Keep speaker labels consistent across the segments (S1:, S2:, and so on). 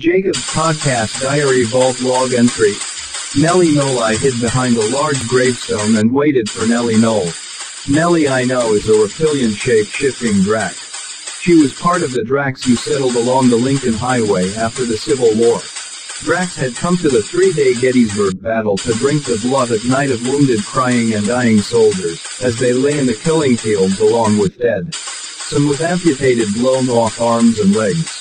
S1: Jacob's podcast diary vault log entry. Nellie Noll hid behind a large gravestone and waited for Nellie Noll. Nellie I know is a reptilian-shaped shifting drac. She was part of the Dracs who settled along the Lincoln Highway after the Civil War. Dracs had come to the three-day Gettysburg battle to drink the blood at night of wounded crying and dying soldiers, as they lay in the killing fields along with dead. Some with amputated blown-off arms and legs.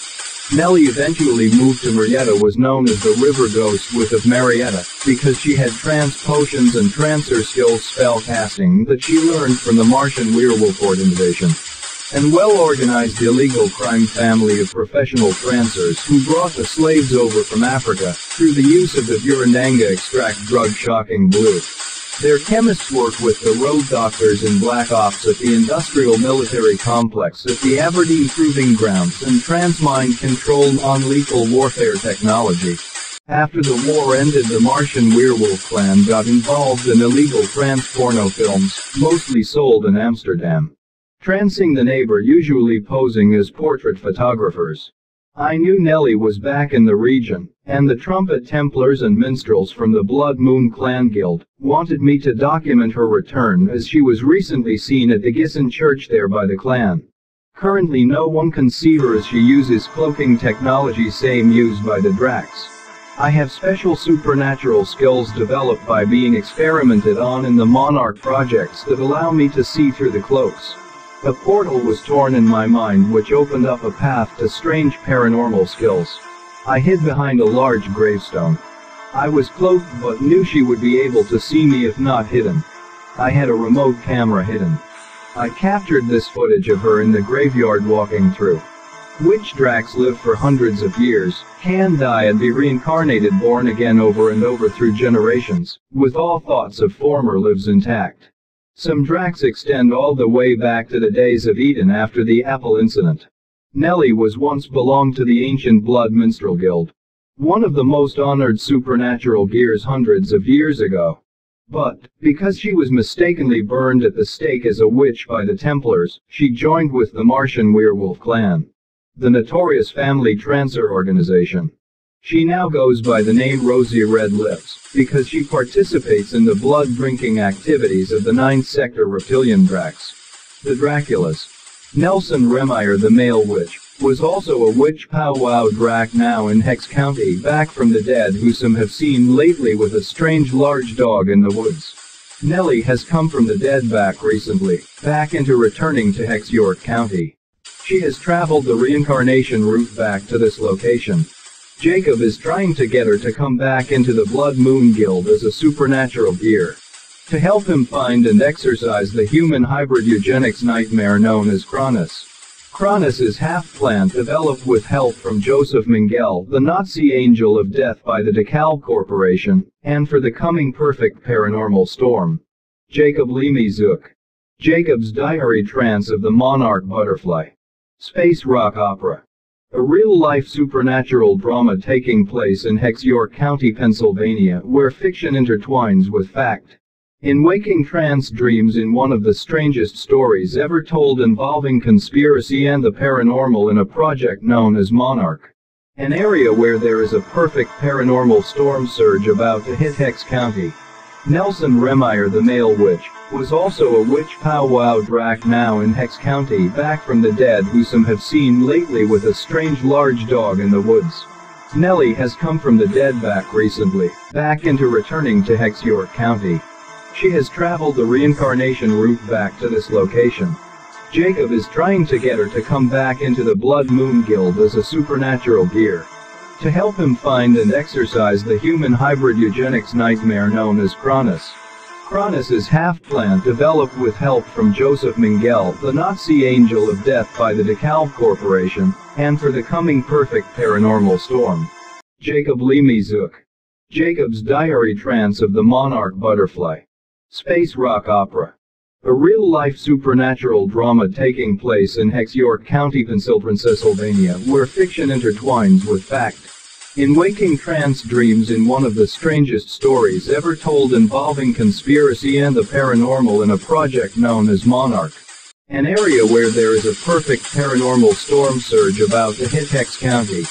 S1: Nellie eventually moved to Marietta was known as the River Ghost with of Marietta, because she had trance potions and trancer skills spell casting that she learned from the Martian werewolf organization and well-organized illegal crime family of professional trancers who brought the slaves over from Africa through the use of the Burundanga extract drug shocking blue. Their chemists work with the road doctors in Black Ops at the Industrial Military Complex at the Aberdeen Proving Grounds and transmind control non-lethal warfare technology. After the war ended the Martian Werewolf clan got involved in illegal trans porno films, mostly sold in Amsterdam. Trancing the neighbor usually posing as portrait photographers. I knew Nellie was back in the region, and the Trumpet Templars and Minstrels from the Blood Moon Clan Guild wanted me to document her return as she was recently seen at the Gissen Church there by the clan. Currently no one can see her as she uses cloaking technology same used by the Dracs. I have special supernatural skills developed by being experimented on in the Monarch projects that allow me to see through the cloaks. A portal was torn in my mind which opened up a path to strange paranormal skills. I hid behind a large gravestone. I was cloaked but knew she would be able to see me if not hidden. I had a remote camera hidden. I captured this footage of her in the graveyard walking through. Witch Dracs live for hundreds of years, can die and be reincarnated born again over and over through generations, with all thoughts of former lives intact. Some Dracs extend all the way back to the days of Eden after the Apple incident. Nellie was once belonged to the ancient Blood Minstrel Guild. One of the most honored supernatural gears hundreds of years ago. But, because she was mistakenly burned at the stake as a witch by the Templars, she joined with the Martian Werewolf clan. The notorious family trancer organization. She now goes by the name Rosie Red Lips, because she participates in the blood-drinking activities of the Ninth Sector Reptilian Dracs. The Draculas. Nelson Rehmeyer the male witch, was also a witch powwow drac now in Hex County back from the dead who some have seen lately with a strange large dog in the woods. Nellie has come from the dead back recently, back into returning to Hex York County. She has traveled the reincarnation route back to this location, Jacob is trying to get her to come back into the Blood Moon Guild as a supernatural gear. To help him find and exercise the human hybrid eugenics nightmare known as Cronus. Cronus is half-plant developed with help from Joseph Mengele, the Nazi angel of death by the DeKalb Corporation, and for the coming perfect paranormal storm. Jacob Zook. Jacob's Diary Trance of the Monarch Butterfly. Space Rock Opera. A real-life supernatural drama taking place in Hex York County, Pennsylvania, where fiction intertwines with fact. In waking trance dreams in one of the strangest stories ever told involving conspiracy and the paranormal in a project known as Monarch. An area where there is a perfect paranormal storm surge about to hit Hex County. Nelson Rehmeyer the male witch, was also a witch powwow drac now in Hex County back from the dead who some have seen lately with a strange large dog in the woods. Nellie has come from the dead back recently, back into returning to Hex York County. She has traveled the reincarnation route back to this location. Jacob is trying to get her to come back into the Blood Moon Guild as a supernatural gear. To help him find and exorcise the human hybrid eugenics nightmare known as Cronus. Cronus is half-plant developed with help from Joseph Mengele, the Nazi angel of death by the DeKalb Corporation, and for the coming perfect paranormal storm. Jacob Lemizuk. Jacob's Diary Trance of the Monarch Butterfly. Space Rock Opera. A real-life supernatural drama taking place in Hex York County, Pennsylvania, where fiction intertwines with fact. In waking trance dreams in one of the strangest stories ever told involving conspiracy and the paranormal in a project known as Monarch. An area where there is a perfect paranormal storm surge about to hit Hex County.